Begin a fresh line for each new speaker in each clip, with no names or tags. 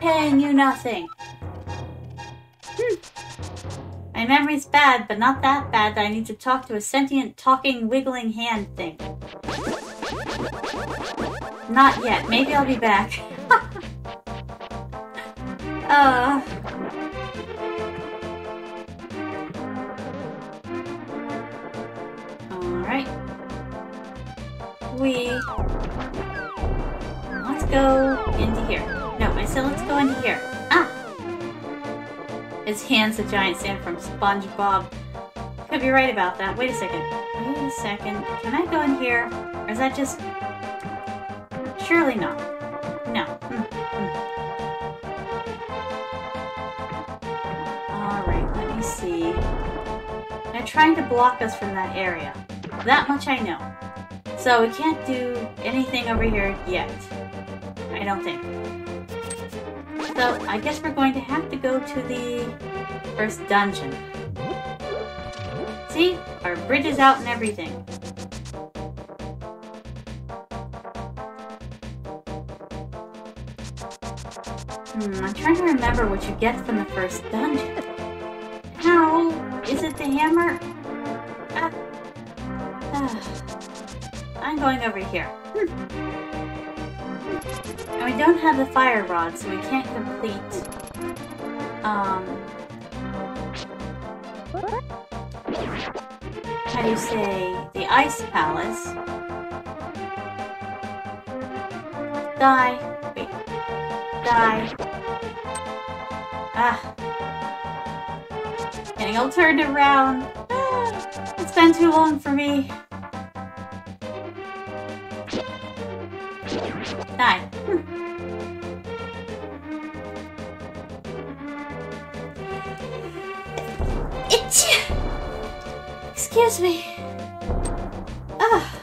paying you nothing. Hmm. My memory's bad, but not that bad that I need to talk to a sentient, talking, wiggling hand thing. Not yet. Maybe I'll be back. uh... Alright. We... Let's go into here. No, I said let's go into here. Ah! His hand's a giant sand from SpongeBob. Could be right about that. Wait a second. Wait a second. Can I go in here? Or is that just... Surely not. No. Mm, mm. Alright, let me see. They're trying to block us from that area. That much I know. So we can't do anything over here yet. I don't think. So I guess we're going to have to go to the first dungeon. See? Our bridge is out and everything. Hmm, I'm trying to remember what you get from the first dungeon. How? Is it the hammer? Ah. Ah. I'm going over here. And we don't have the fire rod, so we can't complete... Um... How do you say... The ice palace. Die. Wait. Die. Ah. Getting all turned around. Ah, it's been too long for me. Itch! Excuse me. Ah.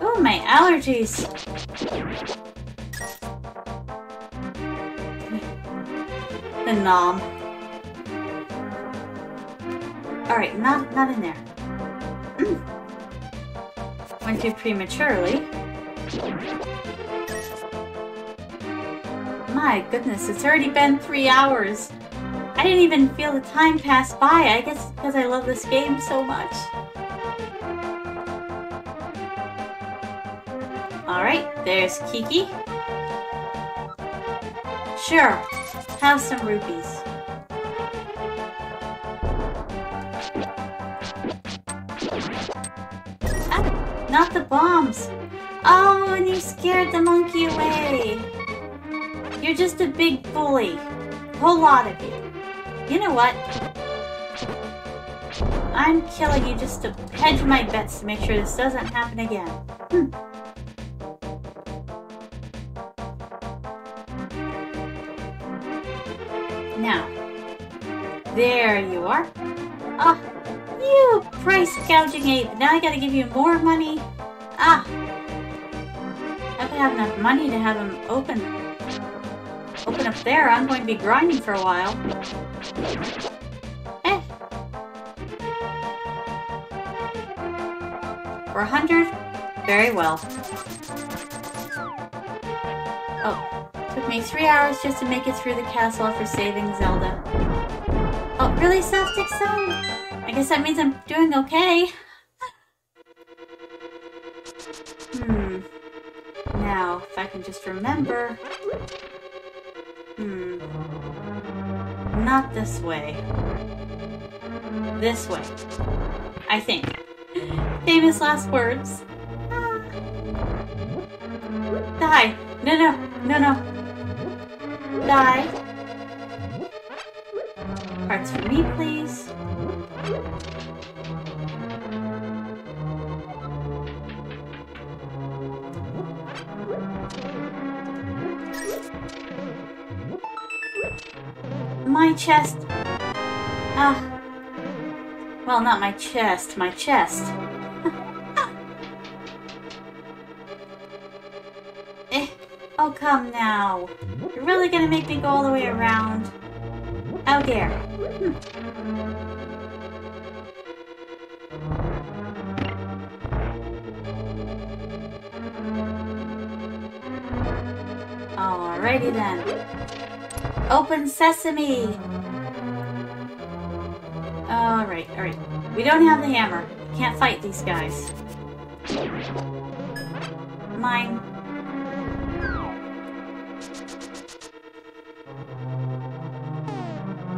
Oh, my allergies. The nom. Alright, not not in there. Went too prematurely. My goodness, it's already been three hours. I didn't even feel the time pass by. I guess because I love this game so much. Alright, there's Kiki. Sure, have some rupees. Ah, not the bombs. Oh, and you scared the monkey away. You're just a big bully. A whole lot of you. You know what? I'm killing you just to hedge my bets to make sure this doesn't happen again. Hmm. Now, there you are. Ah, you price gouging ape. Now I gotta give you more money. Ah, I don't have enough money to have them open. Open up there. I'm going to be grinding for a while. For a hundred? Very well. Oh, took me three hours just to make it through the castle after saving Zelda. Oh, really, Softic Stone? I guess that means I'm doing okay. hmm. Now, if I can just remember... Hmm. Not this way. This way. I think. Famous last words. Die! No, no, no, no. Die. Hearts for me, please. My chest. Ah. Well, not my chest, my chest. Come now. You're really gonna make me go all the way around? How dare. Hmm. Alrighty then. Open sesame! Alright, alright. We don't have the hammer. Can't fight these guys. Mine.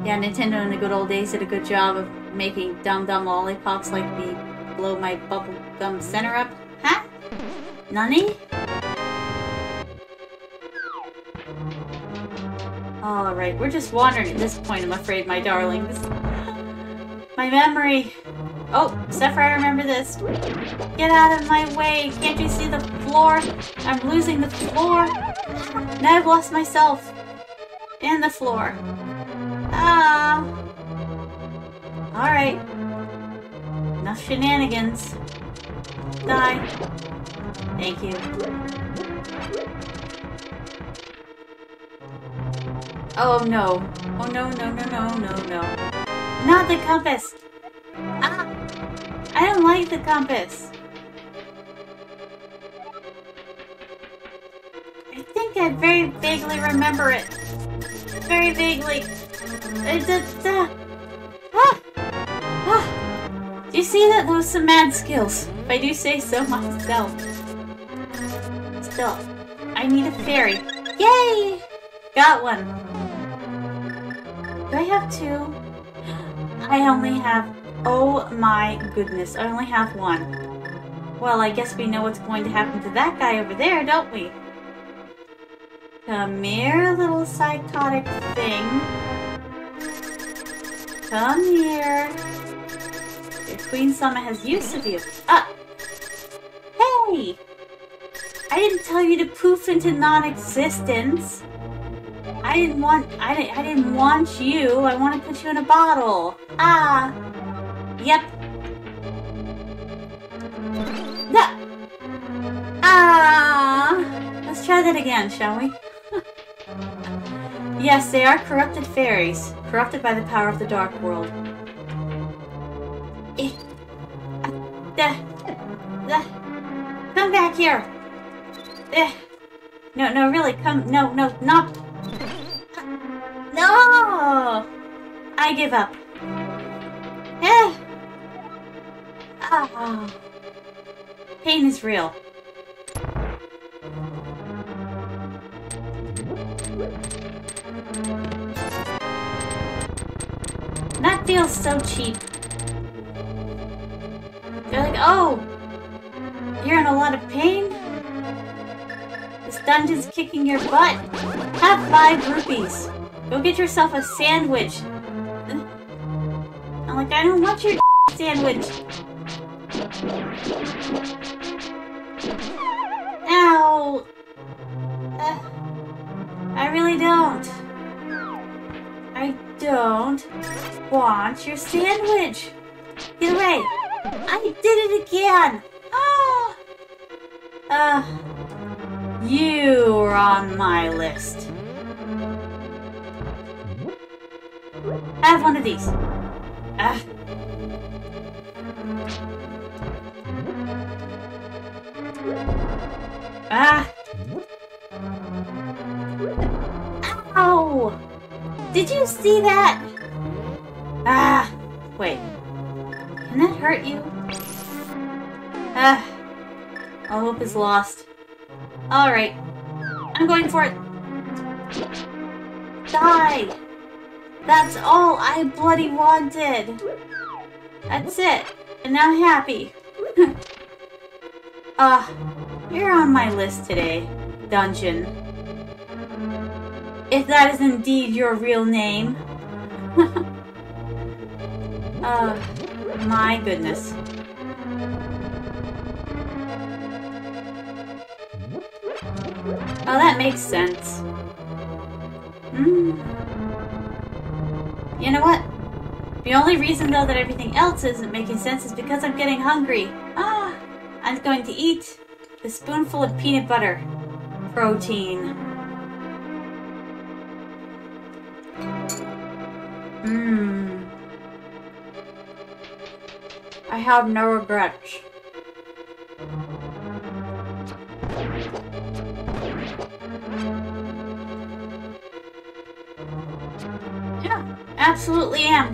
Yeah, Nintendo in the good old days did a good job of making dumb dumb lollipops like me blow my bubble gum center up. Huh? Nani? Alright, we're just wandering at this point, I'm afraid, my darlings. My memory. Oh, Sephiroth, I remember this. Get out of my way. Can't you see the floor? I'm losing the floor. Now I've lost myself. In the floor. Ah. Alright. Enough shenanigans. Die. Thank you. Oh no. Oh no, no, no, no, no, no. Not the compass! Ah! I don't like the compass. I think I very vaguely remember it. Very big vaguely. It's a, ah, ah. Do you see that? Those some mad skills. If I do say so myself. Still, I need a fairy. Yay! Got one. Do I have two? I only have... Oh my goodness, I only have one. Well, I guess we know what's going to happen to that guy over there, don't we? Come here, little psychotic thing. Come here. Your Queen Sama has use of you. Ah! Hey! I didn't tell you to poof into non-existence. I didn't want I didn't I didn't want you. I want to put you in a bottle. Ah. Yep. No. Ah. Let's try that again, shall we? Yes, they are corrupted fairies, corrupted by the power of the dark world. Uh, come back here. No, no, really, come, no, no, not no! I give up. Eh. Ah. Pain is real. That feels so cheap. They're like, oh, you're in a lot of pain? This dungeon's kicking your butt. Have five rupees. Go get yourself a sandwich. I'm like, I don't want your sandwich. Your sandwich. Get away. I did it again. Oh. Uh, you are on my list. I have one of these. Ah. Ah. Ow! Did you see that? Is lost. Alright. I'm going for it. Die! That's all I bloody wanted. That's it. And I'm happy. Ah, uh, you're on my list today, Dungeon. If that is indeed your real name. uh, my goodness. Oh, that makes sense. Hmm. You know what? The only reason, though, that everything else isn't making sense is because I'm getting hungry. Ah! I'm going to eat a spoonful of peanut butter. Protein. Mmm. I have no regrets. Absolutely am.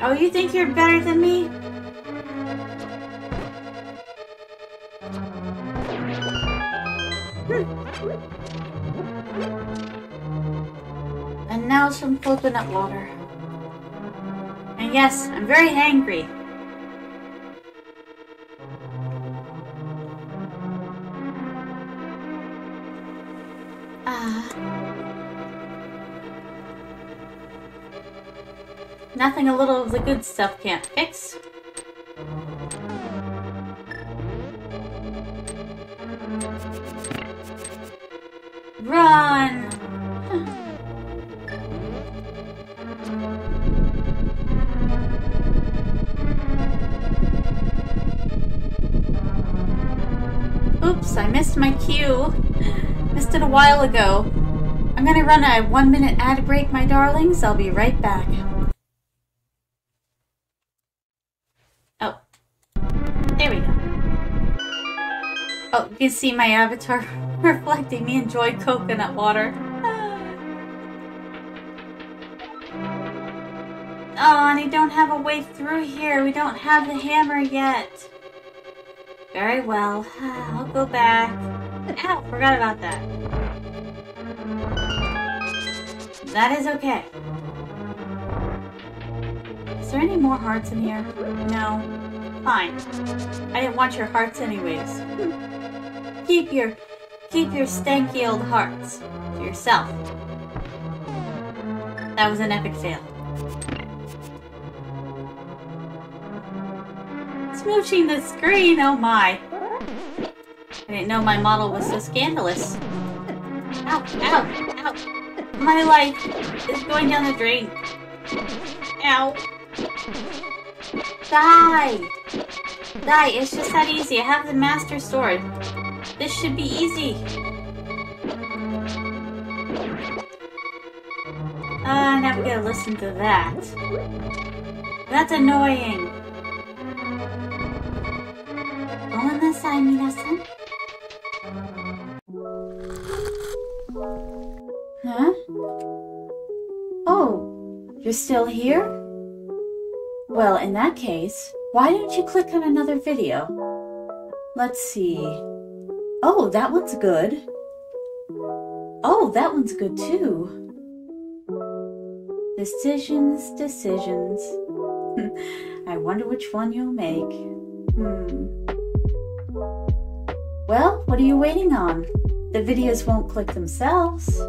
Oh, you think you're better than me? And now some coconut water. And yes, I'm very angry. Nothing a little of the good stuff can't fix. Run! Oops, I missed my cue. Missed it a while ago. I'm gonna run a one minute ad break, my darlings. I'll be right back. There we go. Oh, you can see my avatar reflecting me enjoy coconut water. Ah. Oh, and I don't have a way through here. We don't have the hammer yet. Very well. Ah, I'll go back. Ow, forgot about that. That is okay. Is there any more hearts in here? No. Fine. I didn't want your hearts anyways. Keep your keep your stanky old hearts to yourself. That was an epic fail. Smooching the screen, oh my. I didn't know my model was so scandalous. Ow, ow, ow. My life is going down the drain. Ow. Die! Die, it's just that easy. I have the Master Sword. This should be easy. Ah, uh, now we gotta listen to that. That's annoying. Omanasai, minasan. Huh? Oh, you're still here? Well, in that case why don't you click on another video? Let's see. Oh, that one's good. Oh, that one's good too. Decisions, decisions. I wonder which one you'll make. Hmm. Well, what are you waiting on? The videos won't click themselves.